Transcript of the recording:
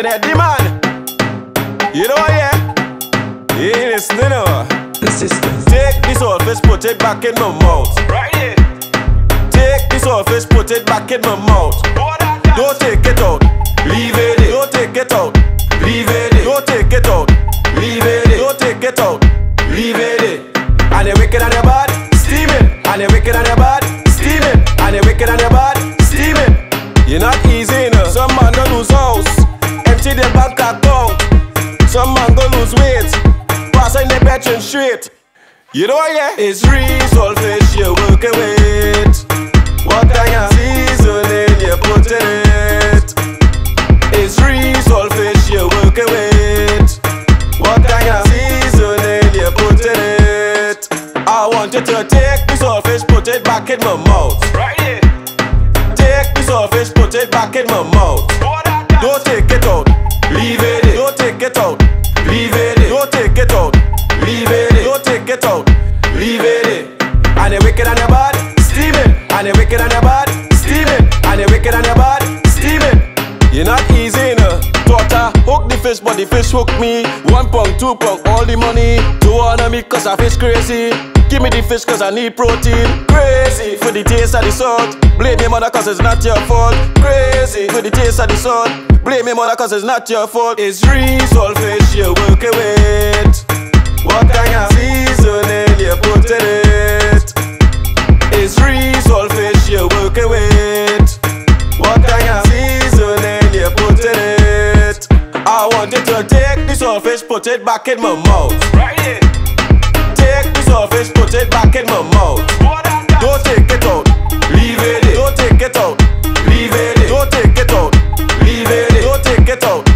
Trinity man. You know what, yeah? You ain't listening no. Persistence. Take this fish, put it back in my mouth. Right here. Take this fish, put it back in my mouth. What that dance? Don't take it out. Leave it in. Don't take it out. Leave it in. Don't take it out. Leave it in. Don't take it out. Leave it in. And you wicked and you bad, steaming. And you wicked and you bad, the bedroom straight. You know yeah, it's real fish you're working with. What kind of seasoning you put in it? It's real fish you're working with. What kind of seasoning you put in it? I want you to take this fish, put it back in my mouth. Right here. Take this fish, put it back in my mouth. What that dance? Don't take And you wicked and you bad, steaming. And you wicked and you bad, steaming. And you wicked and you bad, steaming. You're not easy, no. Thought hook the fish, but the fish hook me. One pound, two pound, all the money. Don't wanna me cause I fish crazy. Give me the fish cause I need protein. Crazy for the taste of the salt. Blame your mother cause it's not your fault. Crazy for the taste of the salt. Blame your mother cause it's not your fault. It's real fish you're working with. What Free saltfish, you working with. What kind of seasoning you put in it? I want you to take the saltfish, put it back in my mouth. Right here. Take the saltfish, put it back in my mouth. Don't take it out. Leave it. in. Don't take it out. Leave it. in. Don't take it out. Leave it. in. Don't take it out.